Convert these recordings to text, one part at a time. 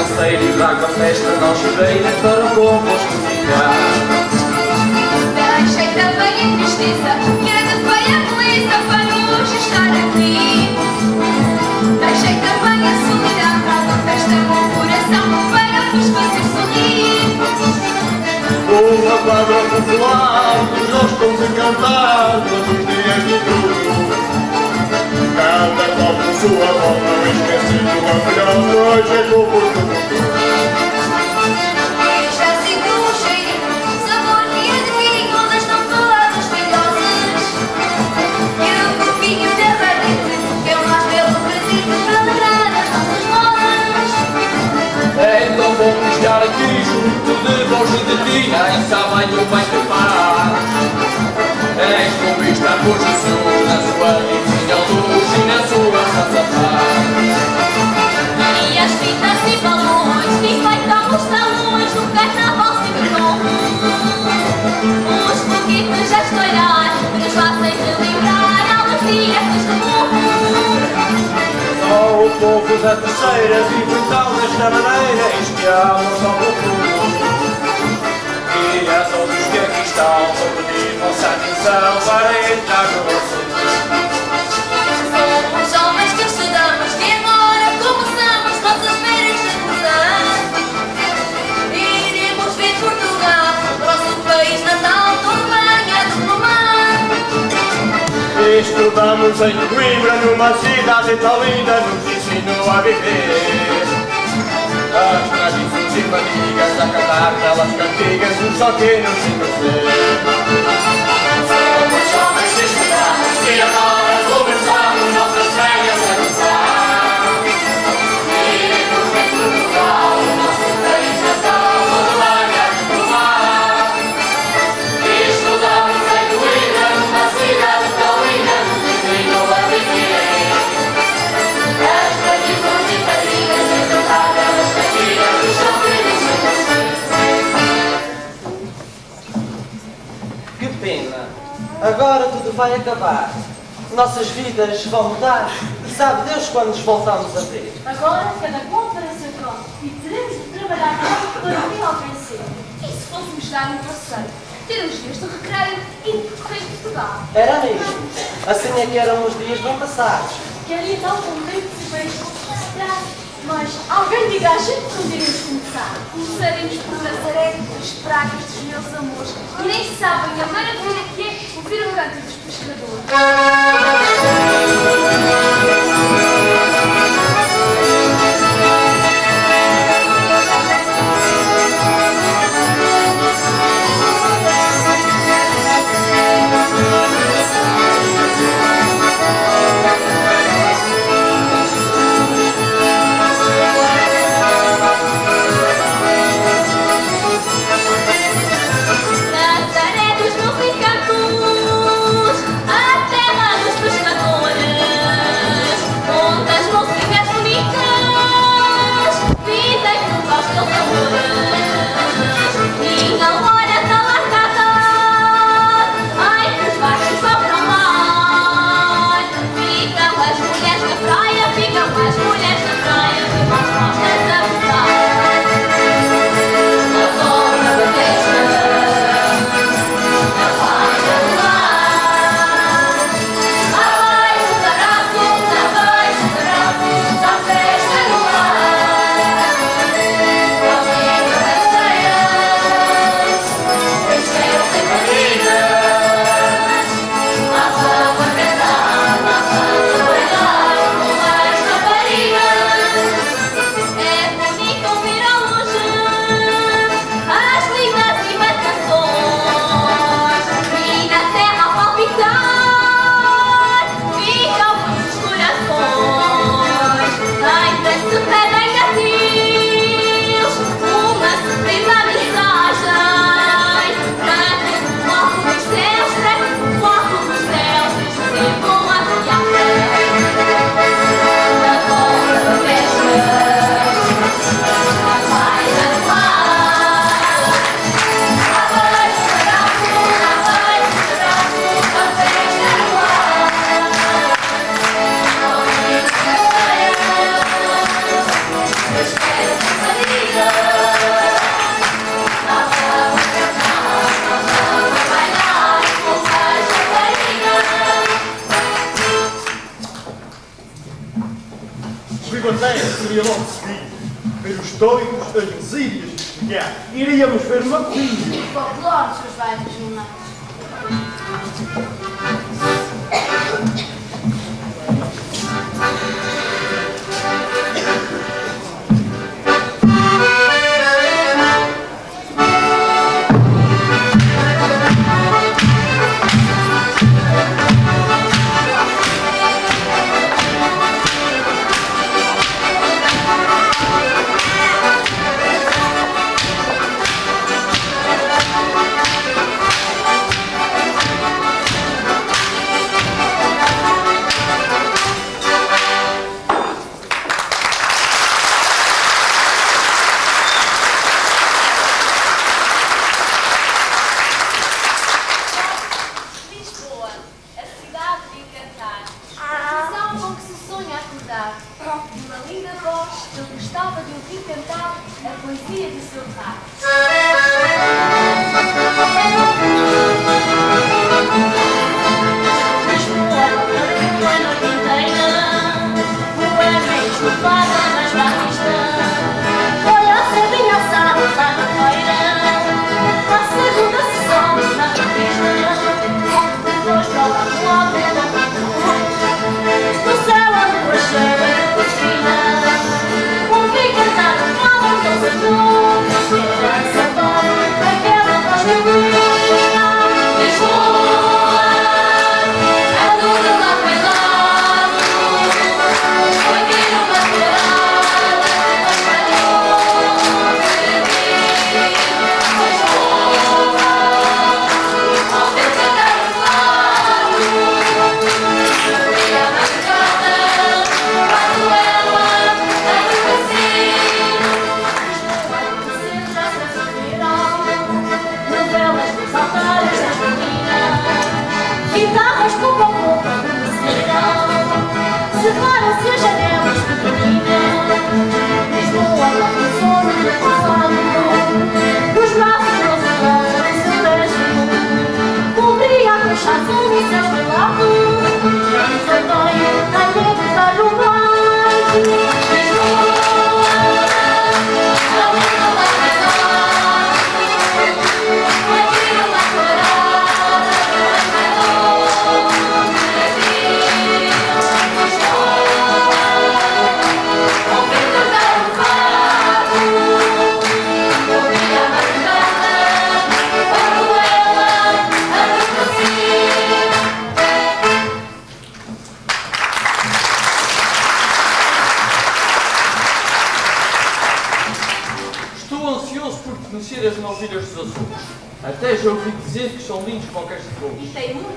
a canseira e trago a festa não chuveira para convosco ficar. Deixei também a tristeza, que era de feia beleza para hoje estar aqui. Deixei também a solidão, trago a festa com o coração para vos fazer sorrir. Uma palavra popular que nós estamos a cantar todos os dias de tudo. Cada sua não esquecido a melhor com abadeiro, que é o mais belo presente para lembrar as nossas modas. É tão bom estar aqui junto de vós e de ti, nem sabem o bem faz. És como estar por Jesus na sua divina luz e na sua Povo da terceira vive então desta maneira, este amor tão profundo. E a todos que aqui estão, vou pedir vossa atenção para entrar no vosso homens que estudamos, que agora começamos nossas férias de cruzar. Iremos ver Portugal, nosso país natal, tão banhado pelo mar. Estudamos em Coimbra, numa cidade tão linda, nos ensinou a viver. As tradições e a cantar belas cantigas, um só que nos conhecer. Somos homens que estudamos, que pena! Agora tudo vai acabar. Nossas vidas vão mudar. E sabe Deus quando nos voltamos a ver. Agora cada qual para seu pronto e teremos de trabalhar mais para o ao vencer. E se fôssemos dar um passeio, ter uns dias de recreio e percorrer Portugal? Era mesmo. Assim é que eram os dias bem passados. Queria tal como tempo se veio esperar. Mas alguém diga a gente quando iremos começar. Começaremos por Nazaré, as pragas dos meus amores, e nem sabem a maravilha que é ouvir o canto dos pescadores. Candeia seria logo seguido. Ver os toicos, as resílias, que. Iríamos ver uma coisa. Seus. Lisboa, Sou, Sou, Sou, de qualquer tipo E tem um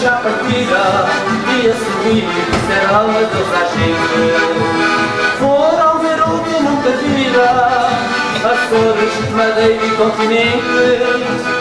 Já partira, partida E a seguir será uma gente Foram ver o que nunca vira de Madeira e continente.